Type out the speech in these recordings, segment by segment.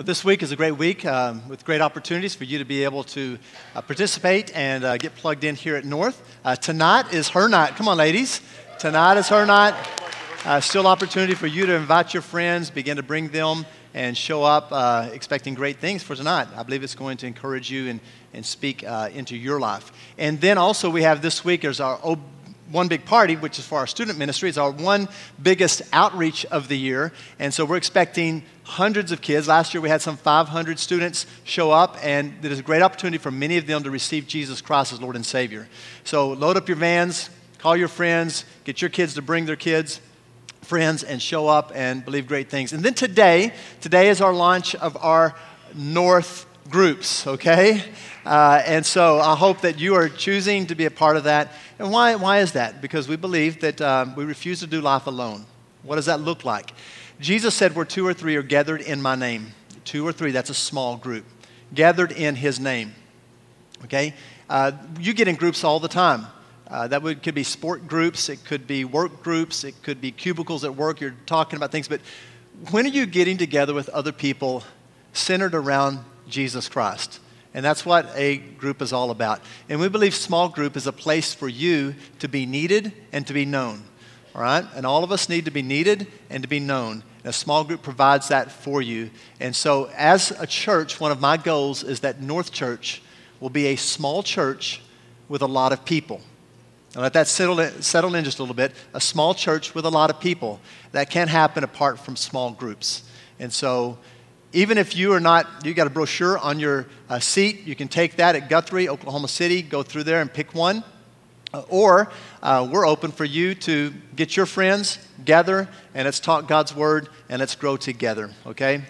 Well, this week is a great week um, with great opportunities for you to be able to uh, participate and uh, get plugged in here at North. Uh, tonight is her night. Come on, ladies. Tonight is her night. Uh, still opportunity for you to invite your friends, begin to bring them, and show up uh, expecting great things for tonight. I believe it's going to encourage you and, and speak uh, into your life. And then also, we have this week is our one big party, which is for our student ministry. It's our one biggest outreach of the year. And so we're expecting hundreds of kids. Last year we had some 500 students show up, and it is a great opportunity for many of them to receive Jesus Christ as Lord and Savior. So load up your vans, call your friends, get your kids to bring their kids. Friends and show up and believe great things. And then today, today is our launch of our North groups, okay? Uh, and so I hope that you are choosing to be a part of that. And why, why is that? Because we believe that um, we refuse to do life alone. What does that look like? Jesus said, Where two or three are gathered in my name. Two or three, that's a small group. Gathered in his name. Okay? Uh, you get in groups all the time. Uh, that would, could be sport groups, it could be work groups, it could be cubicles at work. You're talking about things, but when are you getting together with other people centered around Jesus Christ? And that's what a group is all about. And we believe small group is a place for you to be needed and to be known. All right? And all of us need to be needed and to be known. And a small group provides that for you. And so, as a church, one of my goals is that North Church will be a small church with a lot of people. And let that settle in, settle in just a little bit. A small church with a lot of people. That can't happen apart from small groups. And so, even if you are not, you got a brochure on your uh, seat, you can take that at Guthrie, Oklahoma City, go through there and pick one. Uh, or uh, we're open for you to get your friends, gather, and let's talk God's Word and let's grow together, okay?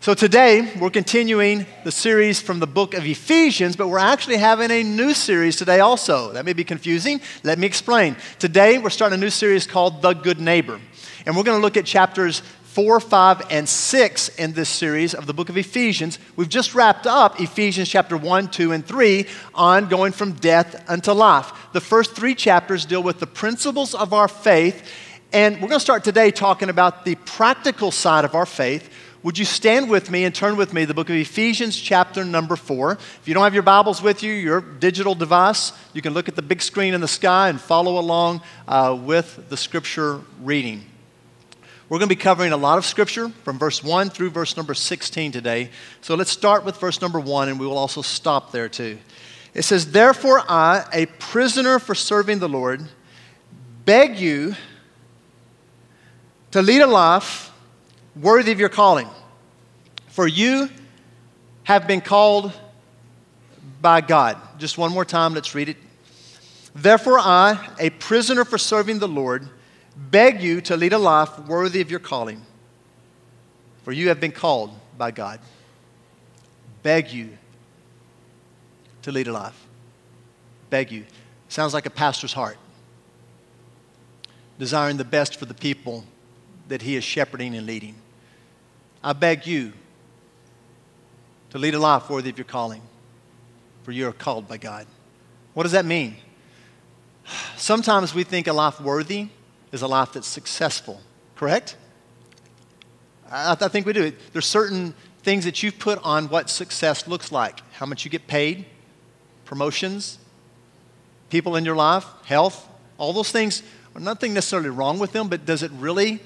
So today, we're continuing the series from the book of Ephesians, but we're actually having a new series today also. That may be confusing. Let me explain. Today, we're starting a new series called The Good Neighbor. And we're going to look at chapters 4, 5, and 6 in this series of the book of Ephesians. We've just wrapped up Ephesians chapter 1, 2, and 3 on going from death unto life. The first three chapters deal with the principles of our faith, and we're going to start today talking about the practical side of our faith. Would you stand with me and turn with me the book of Ephesians, chapter number four? If you don't have your Bibles with you, your digital device, you can look at the big screen in the sky and follow along uh, with the scripture reading. We're going to be covering a lot of scripture from verse 1 through verse number 16 today. So let's start with verse number 1, and we will also stop there too. It says, Therefore, I, a prisoner for serving the Lord, beg you to lead a life worthy of your calling. For you have been called by God. Just one more time, let's read it. Therefore, I, a prisoner for serving the Lord, beg you to lead a life worthy of your calling, for you have been called by God. Beg you to lead a life. Beg you. Sounds like a pastor's heart. Desiring the best for the people that he is shepherding and leading. I beg you to lead a life worthy of your calling, for you are called by God. What does that mean? Sometimes we think a life worthy is a life that's successful, correct? I, I think we do. There's certain things that you've put on what success looks like how much you get paid, promotions, people in your life, health, all those things are nothing necessarily wrong with them, but does it really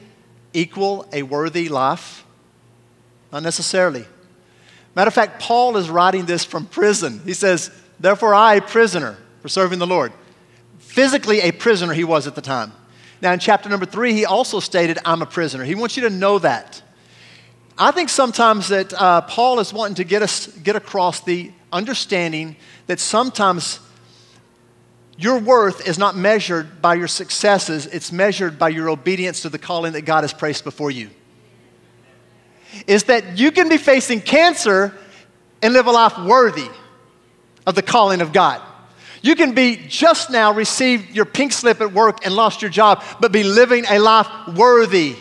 equal a worthy life? Not necessarily. Matter of fact, Paul is writing this from prison. He says, Therefore, I, a prisoner for serving the Lord. Physically, a prisoner he was at the time. Now, in chapter number three, he also stated, I'm a prisoner. He wants you to know that. I think sometimes that uh, Paul is wanting to get us get across the understanding that sometimes your worth is not measured by your successes, it's measured by your obedience to the calling that God has placed before you. Is that you can be facing cancer and live a life worthy of the calling of God. You can be just now received your pink slip at work and lost your job, but be living a life worthy.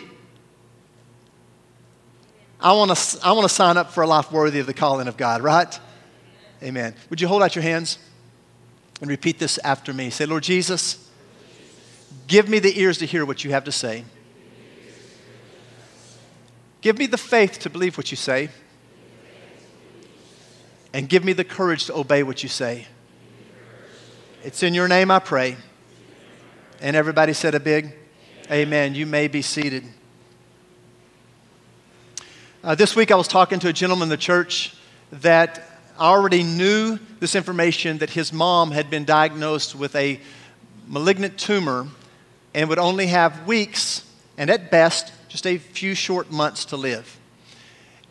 I want to I want to sign up for a life worthy of the calling of God, right? Amen. Would you hold out your hands and repeat this after me? Say, Lord Jesus, give me the ears to hear what you have to say. Give me the faith to believe what you say. and give me the courage to obey what you say. It's in your name I pray. And everybody said a big amen. You may be seated. Uh, this week I was talking to a gentleman in the church that already knew this information that his mom had been diagnosed with a malignant tumor and would only have weeks and at best just a few short months to live.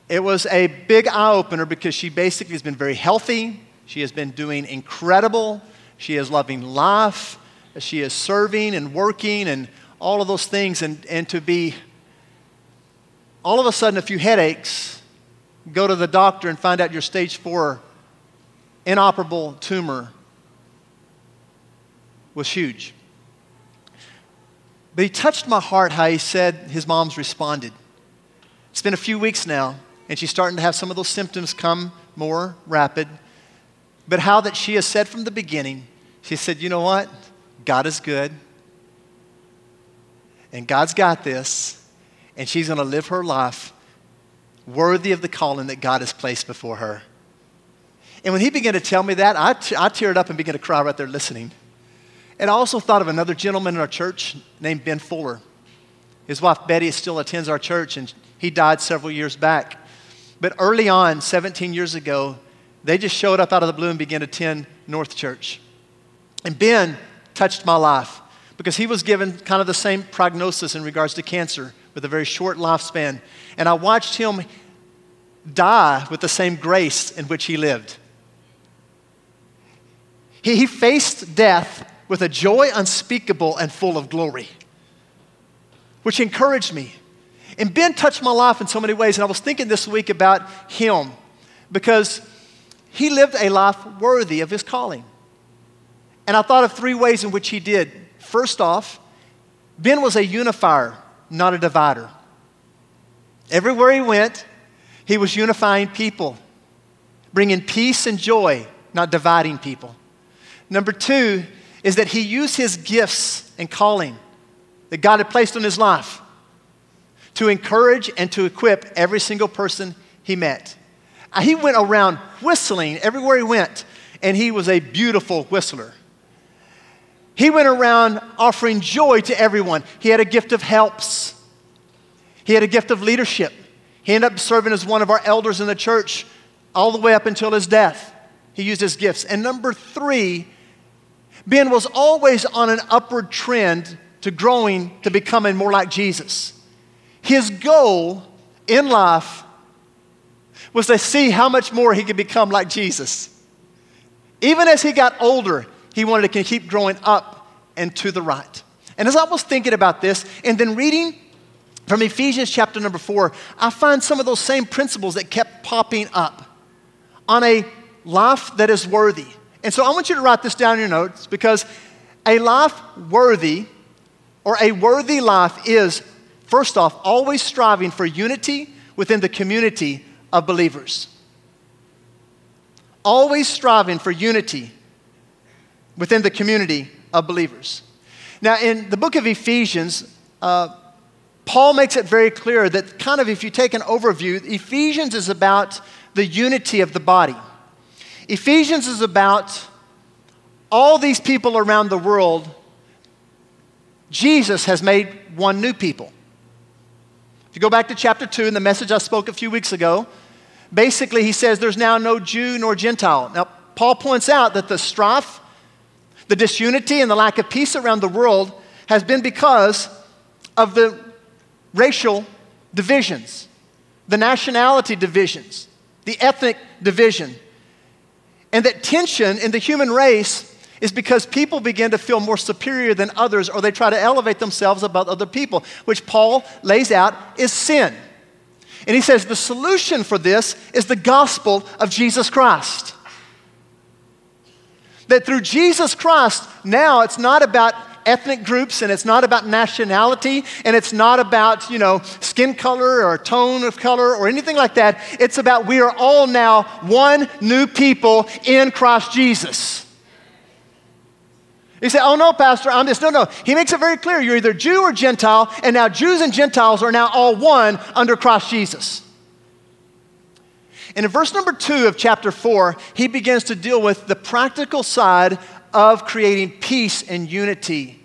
It was a big eye opener because she basically has been very healthy. She has been doing incredible. She is loving life. She is serving and working and all of those things. And, and to be all of a sudden a few headaches, go to the doctor and find out your stage four inoperable tumor was huge. But he touched my heart how he said his mom's responded. It's been a few weeks now, and she's starting to have some of those symptoms come more rapid. But how that she has said from the beginning, she said, You know what? God is good, and God's got this, and she's going to live her life worthy of the calling that God has placed before her. And when he began to tell me that, i I, t- I teared up and began to cry right there listening. And I also thought of another gentleman in our church named Ben Fuller. His wife Betty still attends our church, and he died several years back. But early on, 17 years ago, they just showed up out of the blue and began to attend North Church. And Ben touched my life because he was given kind of the same prognosis in regards to cancer with a very short lifespan. And I watched him die with the same grace in which he lived. He, he faced death with a joy unspeakable and full of glory, which encouraged me. And Ben touched my life in so many ways. And I was thinking this week about him because he lived a life worthy of his calling. And I thought of three ways in which he did. First off, Ben was a unifier, not a divider. Everywhere he went, he was unifying people, bringing peace and joy, not dividing people. Number two is that he used his gifts and calling that God had placed on his life to encourage and to equip every single person he met. He went around whistling everywhere he went, and he was a beautiful whistler. He went around offering joy to everyone. He had a gift of helps, he had a gift of leadership. He ended up serving as one of our elders in the church all the way up until his death. He used his gifts. And number three, Ben was always on an upward trend to growing to becoming more like Jesus. His goal in life was to see how much more he could become like Jesus. Even as he got older, he wanted to keep growing up and to the right. And as I was thinking about this and then reading from Ephesians chapter number four, I find some of those same principles that kept popping up on a life that is worthy. And so I want you to write this down in your notes because a life worthy or a worthy life is, first off, always striving for unity within the community of believers. Always striving for unity within the community of believers. Now, in the book of Ephesians, uh, Paul makes it very clear that, kind of, if you take an overview, Ephesians is about the unity of the body. Ephesians is about all these people around the world. Jesus has made one new people. If you go back to chapter 2 in the message I spoke a few weeks ago, basically he says there's now no Jew nor Gentile. Now, Paul points out that the strife, the disunity, and the lack of peace around the world has been because of the racial divisions, the nationality divisions, the ethnic division. And that tension in the human race is because people begin to feel more superior than others or they try to elevate themselves above other people, which Paul lays out is sin. And he says the solution for this is the gospel of Jesus Christ. That through Jesus Christ, now it's not about ethnic groups and it's not about nationality and it's not about, you know, skin color or tone of color or anything like that. It's about we are all now one new people in Christ Jesus. You say, oh no, Pastor, I'm just, No, no. He makes it very clear you're either Jew or Gentile, and now Jews and Gentiles are now all one under Christ Jesus. And in verse number two of chapter four, he begins to deal with the practical side of creating peace and unity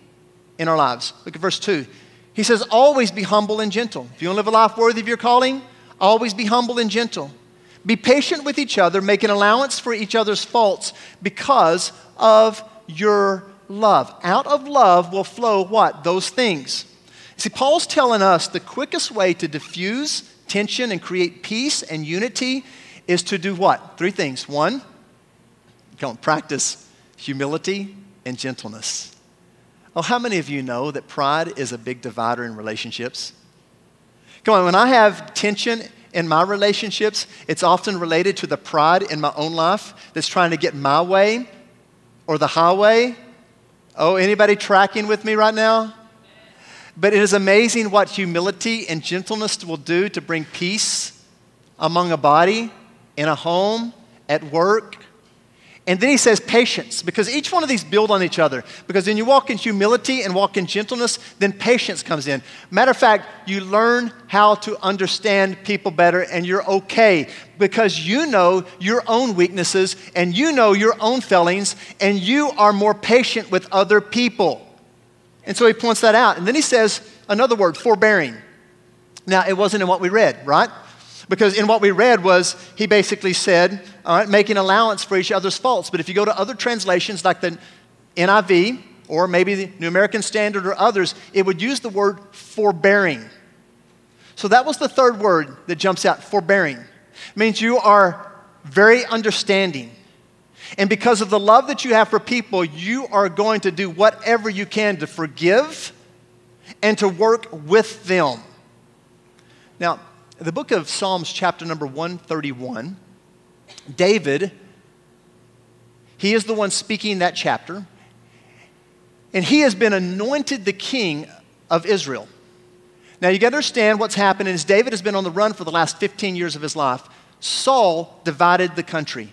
in our lives. Look at verse two. He says, Always be humble and gentle. If you want to live a life worthy of your calling, always be humble and gentle. Be patient with each other, make an allowance for each other's faults because of your love. Out of love will flow what? Those things. See, Paul's telling us the quickest way to diffuse tension and create peace and unity is to do what? Three things. One, come on, practice humility and gentleness. Oh, how many of you know that pride is a big divider in relationships? Come on, when I have tension in my relationships, it's often related to the pride in my own life that's trying to get my way or the highway. Oh, anybody tracking with me right now? But it is amazing what humility and gentleness will do to bring peace among a body, in a home, at work. And then he says patience, because each one of these build on each other. Because when you walk in humility and walk in gentleness, then patience comes in. Matter of fact, you learn how to understand people better and you're okay because you know your own weaknesses and you know your own failings and you are more patient with other people. And so he points that out. And then he says another word, forbearing. Now, it wasn't in what we read, right? Because in what we read was he basically said, all right, making allowance for each other's faults. But if you go to other translations like the NIV or maybe the New American Standard or others, it would use the word forbearing. So that was the third word that jumps out forbearing. It means you are very understanding. And because of the love that you have for people, you are going to do whatever you can to forgive and to work with them. Now, the book of Psalms, chapter number 131, David, he is the one speaking that chapter, and he has been anointed the king of Israel. Now, you got to understand what's happened is David has been on the run for the last 15 years of his life. Saul divided the country.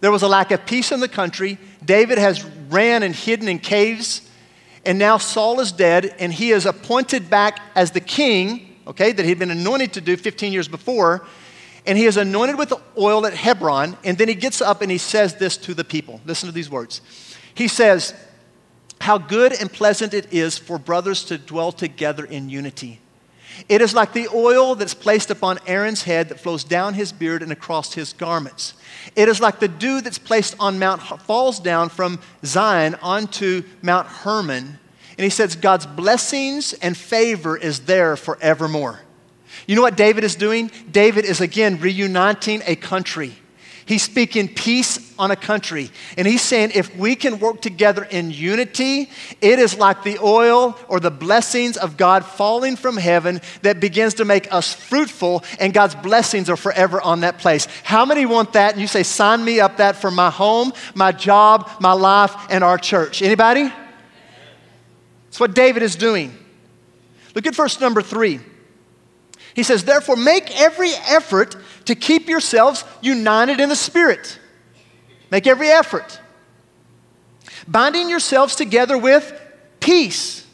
There was a lack of peace in the country. David has ran and hidden in caves. And now Saul is dead, and he is appointed back as the king, okay, that he'd been anointed to do 15 years before. And he is anointed with oil at Hebron. And then he gets up and he says this to the people. Listen to these words. He says, How good and pleasant it is for brothers to dwell together in unity. It is like the oil that's placed upon Aaron's head that flows down his beard and across his garments. It is like the dew that's placed on Mount, falls down from Zion onto Mount Hermon. And he says, God's blessings and favor is there forevermore. You know what David is doing? David is again reuniting a country. He's speaking peace on a country. And he's saying if we can work together in unity, it is like the oil or the blessings of God falling from heaven that begins to make us fruitful, and God's blessings are forever on that place. How many want that? And you say, sign me up that for my home, my job, my life, and our church. Anybody? That's what David is doing. Look at verse number three. He says, Therefore, make every effort to keep yourselves united in the Spirit. Make every effort. Binding yourselves together with peace.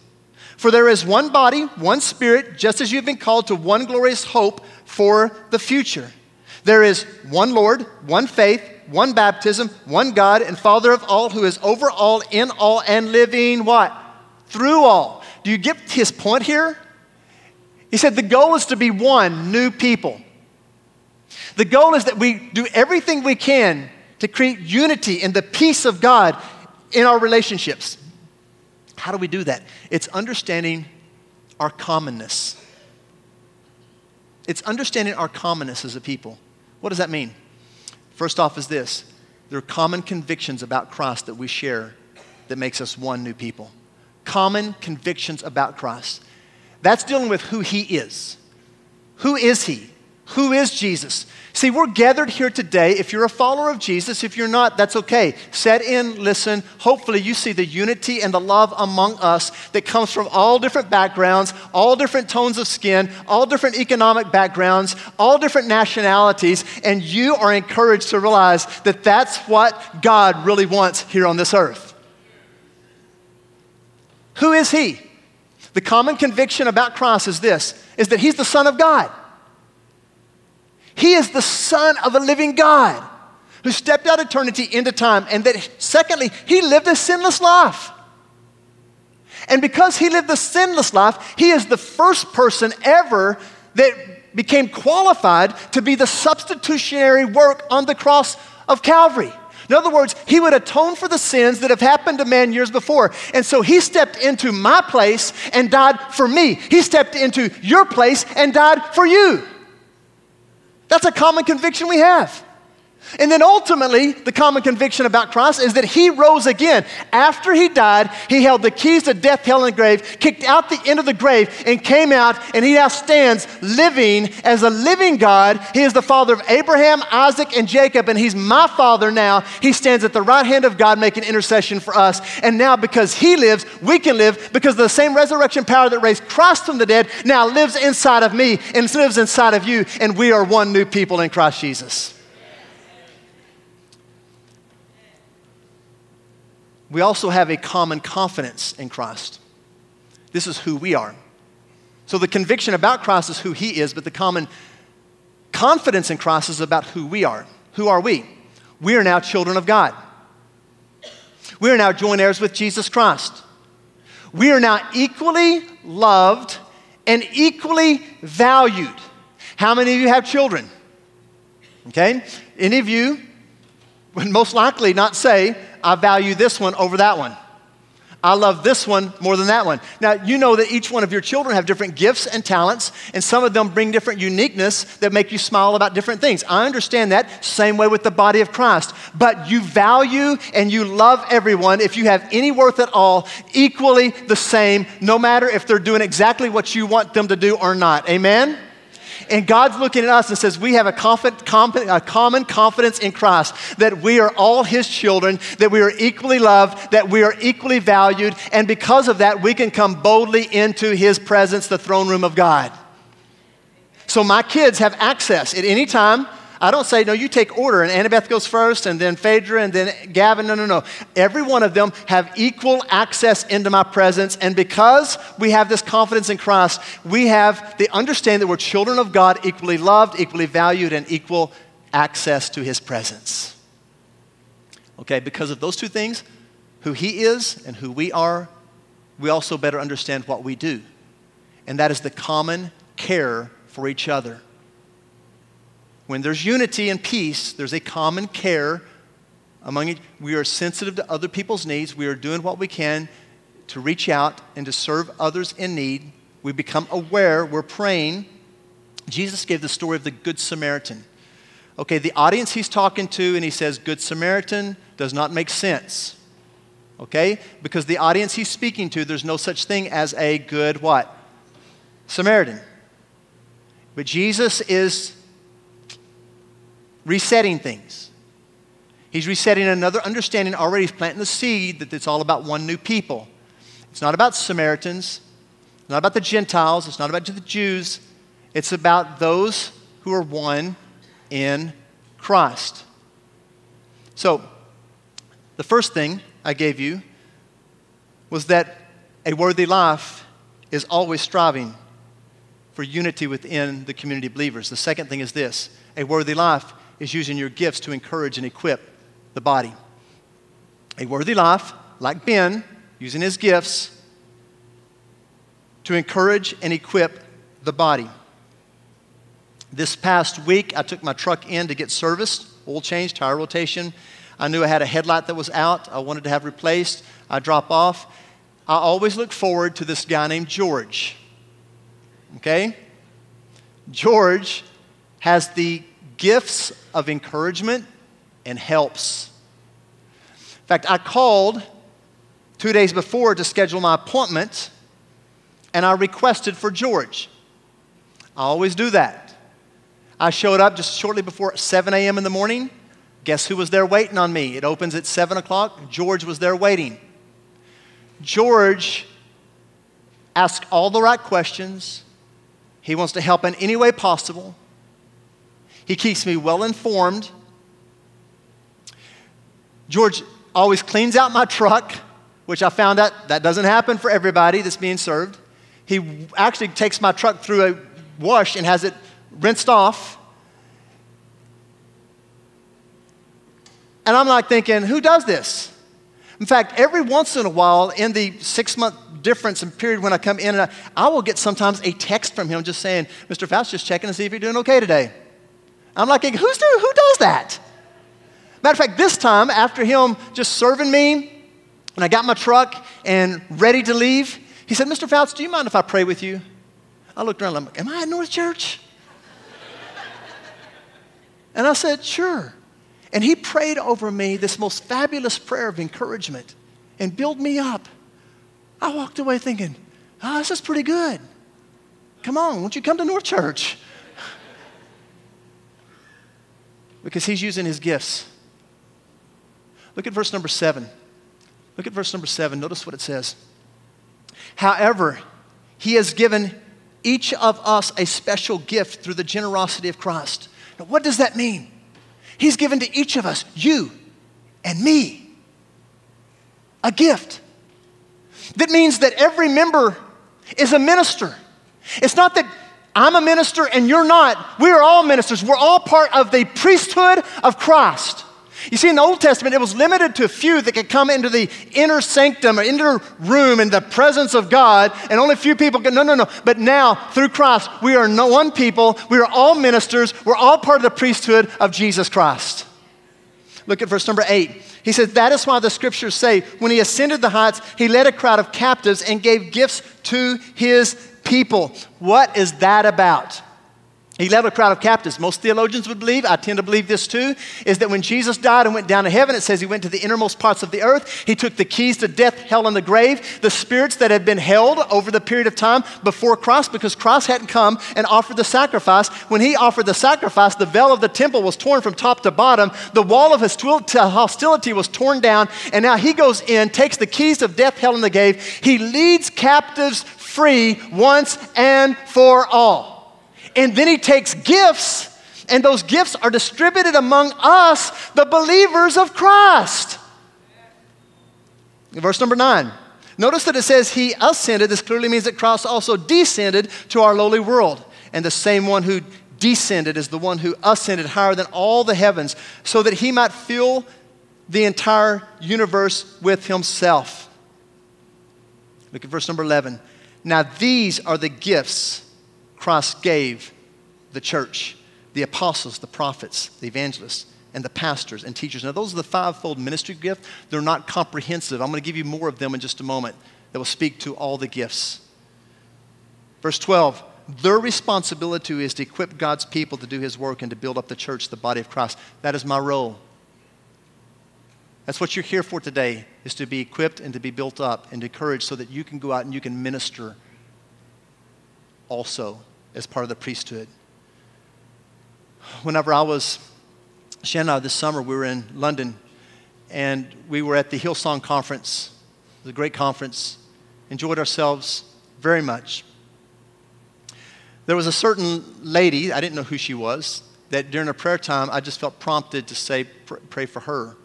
For there is one body, one Spirit, just as you have been called to one glorious hope for the future. There is one Lord, one faith, one baptism, one God and Father of all, who is over all, in all, and living what? Through all. Do you get his point here? He said the goal is to be one, new people. The goal is that we do everything we can to create unity and the peace of God in our relationships. How do we do that? It's understanding our commonness. It's understanding our commonness as a people. What does that mean? First off, is this there are common convictions about Christ that we share that makes us one new people. Common convictions about Christ. That's dealing with who he is. Who is he? Who is Jesus? See, we're gathered here today. If you're a follower of Jesus, if you're not, that's okay. Set in, listen. Hopefully, you see the unity and the love among us that comes from all different backgrounds, all different tones of skin, all different economic backgrounds, all different nationalities, and you are encouraged to realize that that's what God really wants here on this earth. Who is He? The common conviction about Christ is this is that he's the son of God. he is the Son of a living God who stepped out of eternity into time, and that secondly, he lived a sinless life. And because he lived the sinless life, he is the first person ever that became qualified to be the substitutionary work on the cross of Calvary. In other words, he would atone for the sins that have happened to man years before. And so he stepped into my place and died for me. He stepped into your place and died for you. That's a common conviction we have. And then ultimately, the common conviction about Christ is that he rose again. After he died, he held the keys to death, hell, and the grave, kicked out the end of the grave, and came out, and he now stands living as a living God. He is the father of Abraham, Isaac, and Jacob, and he's my father now. He stands at the right hand of God making intercession for us. And now, because he lives, we can live because the same resurrection power that raised Christ from the dead now lives inside of me and lives inside of you, and we are one new people in Christ Jesus. We also have a common confidence in Christ. This is who we are. So the conviction about Christ is who he is, but the common confidence in Christ is about who we are. Who are we? We are now children of God. We are now joint heirs with Jesus Christ. We are now equally loved and equally valued. How many of you have children? Okay? Any of you would most likely not say, I value this one over that one. I love this one more than that one. Now, you know that each one of your children have different gifts and talents, and some of them bring different uniqueness that make you smile about different things. I understand that. Same way with the body of Christ. But you value and you love everyone, if you have any worth at all, equally the same, no matter if they're doing exactly what you want them to do or not. Amen? And God's looking at us and says, We have a, confident, a common confidence in Christ that we are all His children, that we are equally loved, that we are equally valued, and because of that, we can come boldly into His presence, the throne room of God. So my kids have access at any time I don't say, no, you take order, and Annabeth goes first, and then Phaedra, and then Gavin. No, no, no. Every one of them have equal access into my presence. And because we have this confidence in Christ, we have the understanding that we're children of God, equally loved, equally valued, and equal access to his presence. Okay, because of those two things, who he is and who we are, we also better understand what we do. And that is the common care for each other. When there's unity and peace, there's a common care among each. We are sensitive to other people's needs. We are doing what we can to reach out and to serve others in need. We become aware. We're praying. Jesus gave the story of the Good Samaritan. Okay, the audience he's talking to, and he says, Good Samaritan does not make sense. Okay? Because the audience he's speaking to, there's no such thing as a good what? Samaritan. But Jesus is resetting things. He's resetting another understanding already. Planting the seed that it's all about one new people. It's not about Samaritans, it's not about the Gentiles, it's not about the Jews. It's about those who are one in Christ. So, the first thing I gave you was that a worthy life is always striving for unity within the community of believers. The second thing is this a worthy life is using your gifts to encourage and equip the body. A worthy life, like Ben, using his gifts to encourage and equip the body. This past week, I took my truck in to get serviced, oil change, tire rotation. I knew I had a headlight that was out, I wanted to have replaced. I drop off. I always look forward to this guy named George. Okay? George has the gifts of encouragement and helps. In fact, I called two days before to schedule my appointment and I requested for George. I always do that. I showed up just shortly before 7 a.m. in the morning. Guess who was there waiting on me? It opens at 7 o'clock. George was there waiting. George asked all the right questions. He wants to help in any way possible. He keeps me well informed. George always cleans out my truck, which I found out that doesn't happen for everybody that's being served. He actually takes my truck through a wash and has it rinsed off. And I'm like thinking, who does this? In fact, every once in a while, in the six month difference and period when I come in, and I, I will get sometimes a text from him just saying, Mr. Fouts, just checking to see if you're doing okay today. I'm like, who's who does that? Matter of fact, this time, after him just serving me, and I got my truck and ready to leave, he said, Mr. Fouts, do you mind if I pray with you? I looked around, I'm like, Am I at North Church? and I said, Sure. And he prayed over me this most fabulous prayer of encouragement and build me up. I walked away thinking, oh, this is pretty good. Come on, won't you come to North Church? Because he's using his gifts. Look at verse number seven. Look at verse number seven. Notice what it says. However, he has given each of us a special gift through the generosity of Christ. Now, what does that mean? He's given to each of us, you and me, a gift. That means that every member is a minister. It's not that I'm a minister and you're not. We are all ministers. We're all part of the priesthood of Christ. You see, in the Old Testament, it was limited to a few that could come into the inner sanctum or inner room in the presence of God, and only a few people could. No, no, no. But now, through Christ, we are no one people. We are all ministers. We're all part of the priesthood of Jesus Christ. Look at verse number eight. He says, That is why the scriptures say, when he ascended the heights, he led a crowd of captives and gave gifts to his people. What is that about? He led a crowd of captives. Most theologians would believe, I tend to believe this too, is that when Jesus died and went down to heaven, it says he went to the innermost parts of the earth. He took the keys to death, hell, and the grave, the spirits that had been held over the period of time before Christ, because Christ hadn't come and offered the sacrifice. When he offered the sacrifice, the veil of the temple was torn from top to bottom. The wall of hostility was torn down, and now he goes in, takes the keys of death, hell, and the grave. He leads captives free once and for all. And then he takes gifts, and those gifts are distributed among us, the believers of Christ. Verse number nine. Notice that it says he ascended. This clearly means that Christ also descended to our lowly world. And the same one who descended is the one who ascended higher than all the heavens so that he might fill the entire universe with himself. Look at verse number 11. Now, these are the gifts Christ gave the church the apostles, the prophets, the evangelists, and the pastors and teachers. Now, those are the fivefold ministry gifts. They're not comprehensive. I'm going to give you more of them in just a moment that will speak to all the gifts. Verse 12 their responsibility is to equip God's people to do his work and to build up the church, the body of Christ. That is my role. That's what you're here for today, is to be equipped and to be built up and encouraged so that you can go out and you can minister also as part of the priesthood. Whenever I was, Shannon, this summer, we were in London and we were at the Hillsong Conference. A great conference. Enjoyed ourselves very much. There was a certain lady, I didn't know who she was, that during a prayer time I just felt prompted to say, pray for her.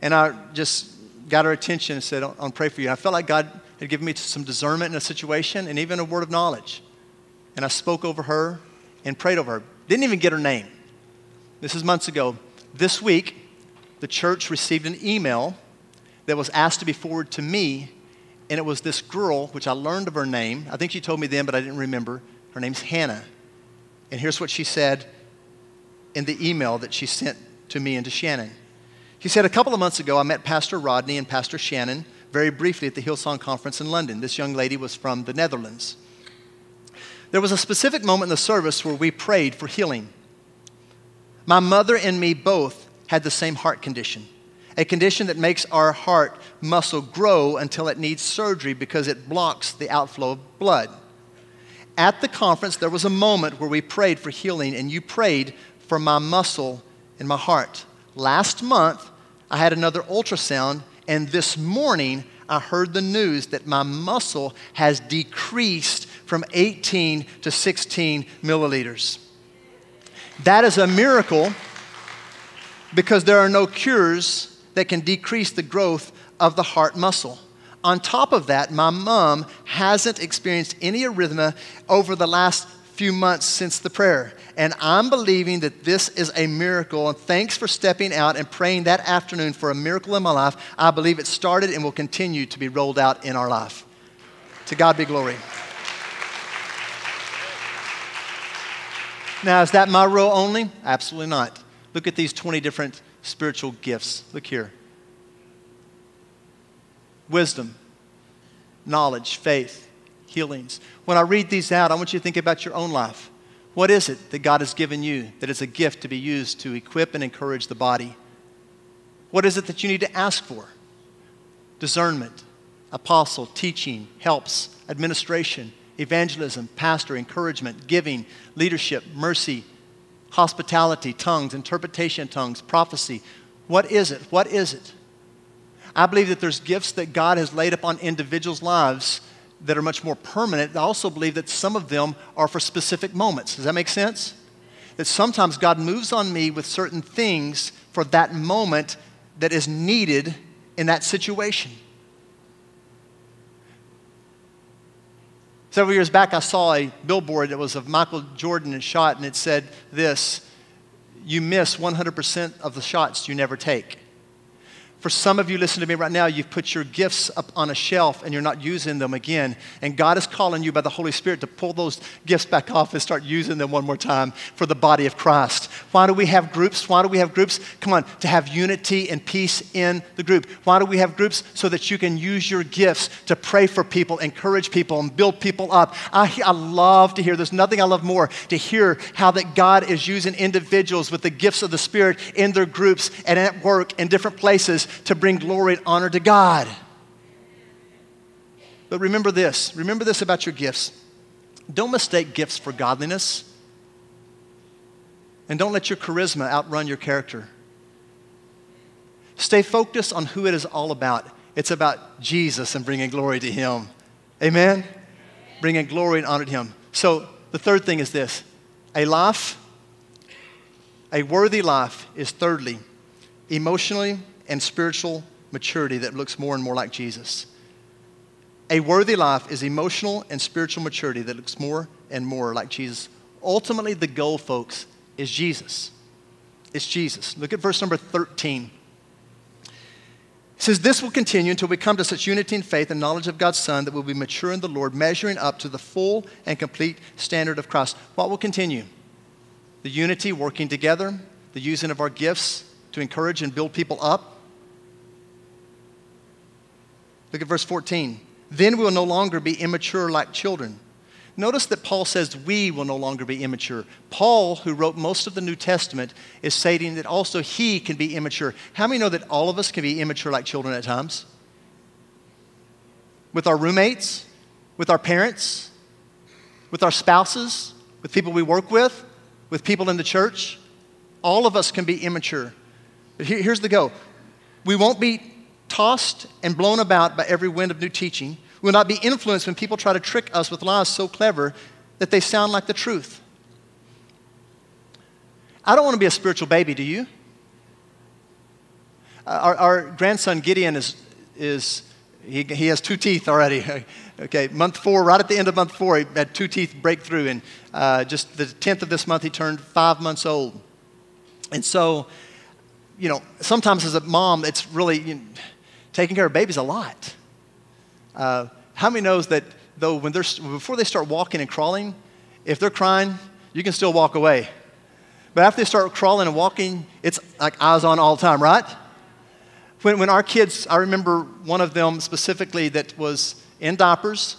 And I just got her attention and said, I'll, pray for you. I felt like God had given me some discernment in a situation and even a word of knowledge. And I spoke over her and prayed over her. Didn't even get her name. This is months ago. This week, the church received an email that was asked to be forwarded to me, and it was this girl, which I learned of her name. I think she told me then, but I didn't remember. Her name's Hannah. And here's what she said in the email that she sent to me and to Shannon. She said, A couple of months ago, I met Pastor Rodney and Pastor Shannon very briefly at the Hillsong Conference in London. This young lady was from the Netherlands. There was a specific moment in the service where we prayed for healing. My mother and me both had the same heart condition, a condition that makes our heart muscle grow until it needs surgery because it blocks the outflow of blood. At the conference, there was a moment where we prayed for healing, and you prayed for my muscle in my heart. Last month, I had another ultrasound, and this morning, I heard the news that my muscle has decreased from 18 to 16 milliliters. That is a miracle because there are no cures that can decrease the growth of the heart muscle. On top of that, my mom hasn't experienced any arrhythmia over the last few months since the prayer. And I'm believing that this is a miracle. And thanks for stepping out and praying that afternoon for a miracle in my life. I believe it started and will continue to be rolled out in our life. To God be glory. Now, is that my role only? Absolutely not. Look at these 20 different spiritual gifts. Look here wisdom, knowledge, faith, healings. When I read these out, I want you to think about your own life. What is it that God has given you that is a gift to be used to equip and encourage the body? What is it that you need to ask for? Discernment, apostle, teaching, helps, administration, evangelism, pastor, encouragement, giving, leadership, mercy, hospitality, tongues, interpretation tongues, prophecy. What is it? What is it? I believe that there's gifts that God has laid upon individuals' lives that are much more permanent. I also believe that some of them are for specific moments. Does that make sense? That sometimes God moves on me with certain things for that moment that is needed in that situation. Several years back, I saw a billboard that was of Michael Jordan and shot, and it said this You miss 100% of the shots you never take. For some of you listen to me right now, you've put your gifts up on a shelf and you're not using them again. And God is calling you by the Holy Spirit to pull those gifts back off and start using them one more time for the body of Christ. Why do we have groups? Why do we have groups? Come on, to have unity and peace in the group. Why do we have groups? So that you can use your gifts to pray for people, encourage people, and build people up. I, I love to hear, there's nothing I love more to hear how that God is using individuals with the gifts of the Spirit in their groups and at work in different places to bring glory and honor to God. But remember this remember this about your gifts. Don't mistake gifts for godliness. And don't let your charisma outrun your character. Stay focused on who it is all about. It's about Jesus and bringing glory to Him. Amen? Bringing glory and honor to Him. So, the third thing is this a life, a worthy life is thirdly, emotionally and spiritual maturity that looks more and more like Jesus. A worthy life is emotional and spiritual maturity that looks more and more like Jesus. Ultimately, the goal, folks, is Jesus. It's Jesus. Look at verse number 13. It says, This will continue until we come to such unity in faith and knowledge of God's Son that we'll be mature in the Lord, measuring up to the full and complete standard of Christ. What will continue? The unity, working together, the using of our gifts to encourage and build people up, Look at verse 14. Then we will no longer be immature like children. Notice that Paul says we will no longer be immature. Paul, who wrote most of the New Testament, is stating that also he can be immature. How many know that all of us can be immature like children at times? With our roommates, with our parents, with our spouses, with people we work with, with people in the church. All of us can be immature. But here, here's the go we won't be tossed and blown about by every wind of new teaching. We will not be influenced when people try to trick us with lies so clever that they sound like the truth. I don't want to be a spiritual baby, do you? Uh, our, our, grandson Gideon is, is he, he has two teeth already. okay, month four, right at the end of month four, he had two teeth break through. And uh, just the 10th of this month, he turned five months old. And so, you know, sometimes as a mom, it's really, you know, taking care of babies a lot. Uh, how many knows that though when they're before they start walking and crawling, if they're crying, you can still walk away. But after they start crawling and walking, it's like eyes on all the time, right? When, when our kids, I remember one of them specifically that was in diapers,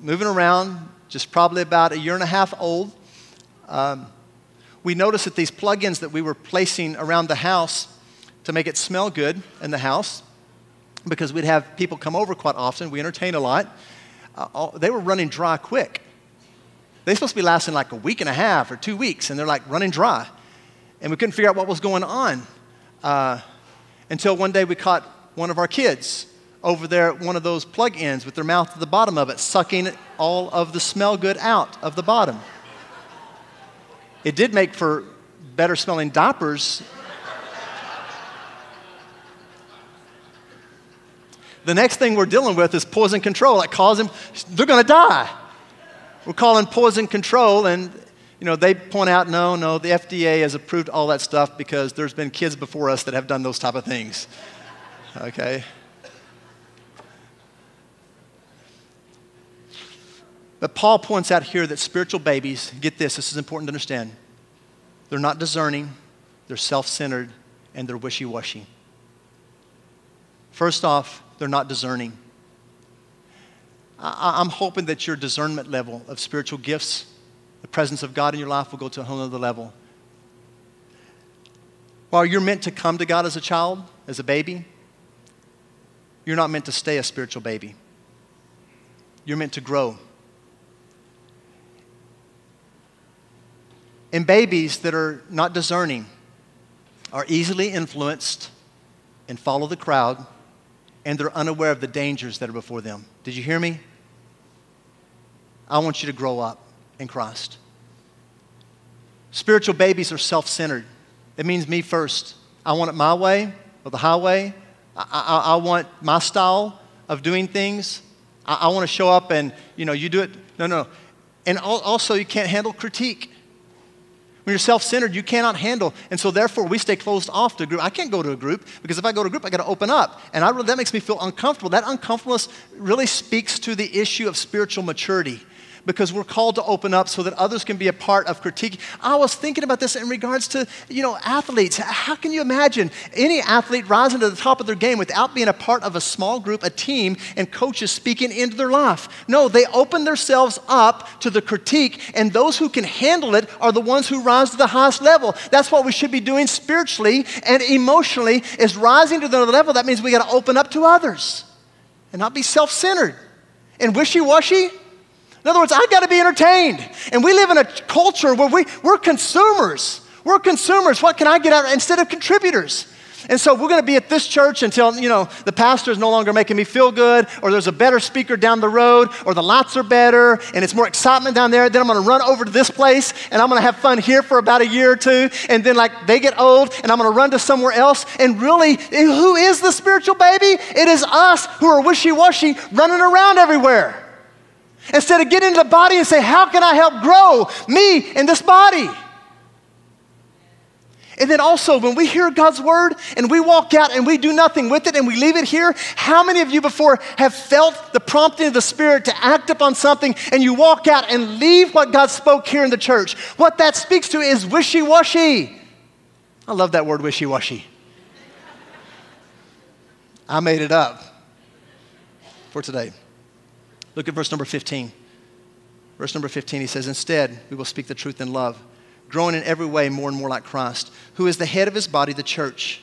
moving around, just probably about a year and a half old. Um, we noticed that these plugins that we were placing around the house to make it smell good in the house because we'd have people come over quite often. We entertain a lot. Uh, all, they were running dry quick. They're supposed to be lasting like a week and a half or two weeks, and they're like running dry. And we couldn't figure out what was going on uh, until one day we caught one of our kids over there at one of those plug ins with their mouth to the bottom of it, sucking all of the smell good out of the bottom. It did make for better smelling diapers the next thing we're dealing with is poison control. Like cause them, they're going to die. we're calling poison control, and you know, they point out, no, no, the FDA has approved all that stuff because there's been kids before us that have done those type of things. Okay? But Paul points out here that spiritual babies, get this, this is important to understand. They're not discerning, they're self centered, and they're wishy washy. First off, they're not discerning. I- am hoping that your discernment level of spiritual gifts, the presence of God in your life, will go to a whole other level. While you're meant to come to God as a child, as a baby, you're not meant to stay a spiritual baby. You're meant to grow. And babies that are not discerning are easily influenced and follow the crowd, and they're unaware of the dangers that are before them. Did you hear me? I want you to grow up in Christ. Spiritual babies are self centered. It means me first. I want it my way or the highway. I, I, I want my style of doing things. I, I want to show up and, you know, you do it. No, no. And also, you can't handle critique. When you're self centered, you cannot handle. And so, therefore, we stay closed off to a group. I can't go to a group because if I go to a group, I got to open up. And I, that makes me feel uncomfortable. That uncomfortableness really speaks to the issue of spiritual maturity because we're called to open up so that others can be a part of critique. I was thinking about this in regards to, you know, athletes. How can you imagine any athlete rising to the top of their game without being a part of a small group, a team, and coaches speaking into their life? No, they open themselves up to the critique, and those who can handle it are the ones who rise to the highest level. That's what we should be doing spiritually and emotionally is rising to the level. That means we got to open up to others and not be self-centered and wishy-washy. In other words, I've got to be entertained. And we live in a culture where we, we're consumers. We're consumers. What can I get out instead of contributors? And so we're going to be at this church until, you know, the pastor is no longer making me feel good, or there's a better speaker down the road, or the lights are better, and it's more excitement down there. Then I'm going to run over to this place, and I'm going to have fun here for about a year or two. And then, like, they get old, and I'm going to run to somewhere else. And really, who is the spiritual baby? It is us who are wishy washy running around everywhere. Instead of getting into the body and say, How can I help grow me in this body? And then also, when we hear God's word and we walk out and we do nothing with it and we leave it here, how many of you before have felt the prompting of the Spirit to act upon something and you walk out and leave what God spoke here in the church? What that speaks to is wishy washy. I love that word, wishy washy. I made it up for today. Look at verse number 15. Verse number 15, he says, Instead, we will speak the truth in love, growing in every way more and more like Christ, who is the head of his body, the church.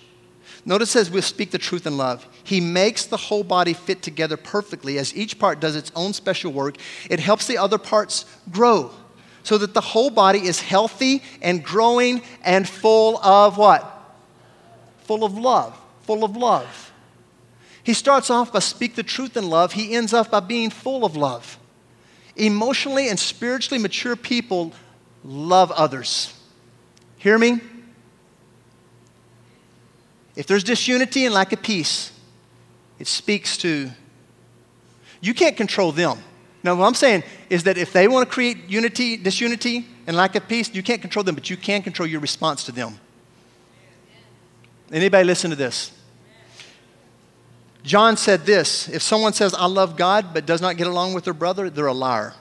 Notice says we'll speak the truth in love. He makes the whole body fit together perfectly as each part does its own special work. It helps the other parts grow so that the whole body is healthy and growing and full of what? Full of love. Full of love. He starts off by speak the truth in love. He ends up by being full of love. Emotionally and spiritually mature people love others. Hear me? If there's disunity and lack of peace, it speaks to you can't control them. Now, what I'm saying is that if they want to create unity, disunity, and lack of peace, you can't control them, but you can control your response to them. Anybody listen to this? John said this if someone says, I love God, but does not get along with their brother, they're a liar.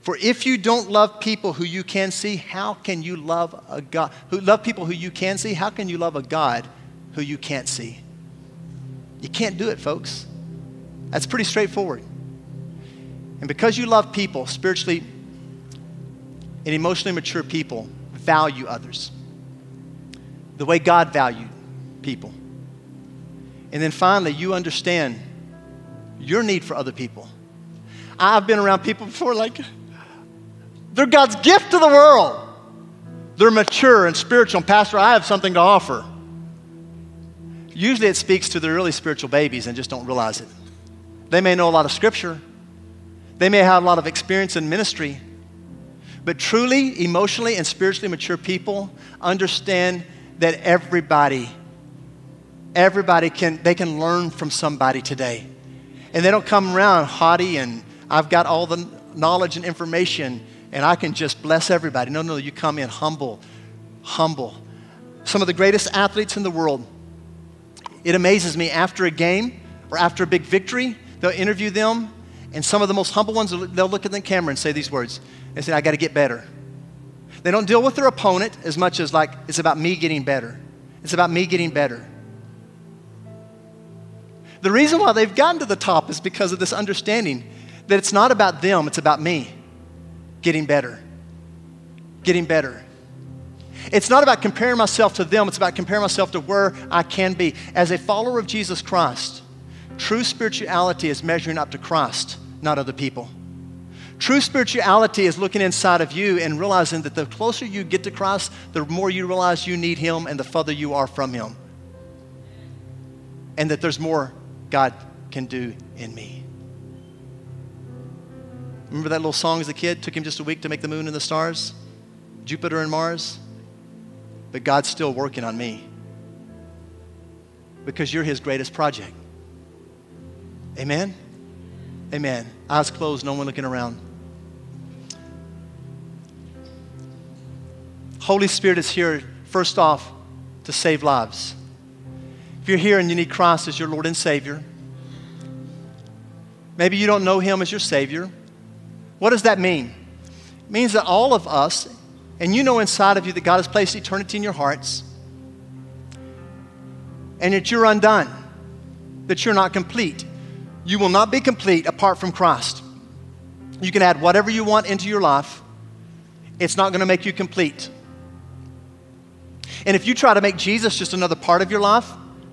For if you don't love people who you can see, how can you love a God? Who love people who you can see, how can you love a God who you can't see? You can't do it, folks. That's pretty straightforward. And because you love people, spiritually and emotionally mature people value others the way God valued people. And then finally, you understand your need for other people. I've been around people before, like, they're God's gift to the world. They're mature and spiritual. Pastor, I have something to offer. Usually it speaks to the really spiritual babies and just don't realize it. They may know a lot of scripture, they may have a lot of experience in ministry, but truly, emotionally, and spiritually mature people understand that everybody Everybody can, they can learn from somebody today. And they don't come around haughty and I've got all the, knowledge and information and I can just bless everybody. No, no, you come in humble, humble. Some of the greatest athletes in the world, it amazes me after a game or after a big victory, they'll interview them, and some of the most humble ones, they'll look at the camera and say these words and say, I got to get better. They don't deal with their opponent as much as like, it's about me getting better. It's about me getting better. The reason why they've gotten to the top is because of this understanding that it's not about them, it's about me getting better. Getting better. It's not about comparing myself to them, it's about comparing myself to where I can be. As a follower of Jesus Christ, true spirituality is measuring up to Christ, not other people. True spirituality is looking inside of you and realizing that the closer you get to Christ, the more you realize you need Him and the further you are from Him. And that there's more God can do in me. Remember that little song as a kid? Took him just a week to make the moon and the stars, Jupiter and Mars. But God's still working on me because you're His greatest project. Amen? Amen. Eyes closed, no one looking around. Holy Spirit is here, first off, to save lives. If you're here and you need Christ as your Lord and Savior, maybe you don't know Him as your Savior. What does that mean? It means that all of us, and you know inside of you that God has placed eternity in your hearts, and that you're undone, that you're not complete. You will not be complete apart from Christ. You can add whatever you want into your life, it's not going to make you complete. And if you try to make Jesus just another part of your life,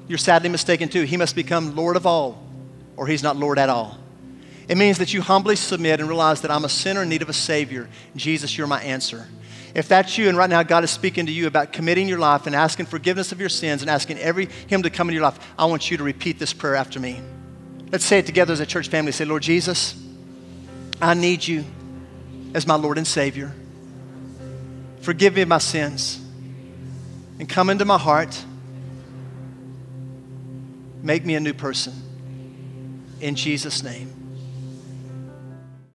you're sadly mistaken too. He must become Lord of all, or he's not Lord at all. It means that you humbly submit and realize that I'm a sinner in need of a Savior. Jesus, you're my answer. If that's you, and right now God is speaking to you about committing your life and asking forgiveness of your sins and asking every Him to come into your life, I want you to repeat this prayer after me. Let's say it together as a church family. Say, Lord Jesus, I need you as my Lord and Savior. Forgive me my sins and come into my heart Make me a new person. In Jesus' name.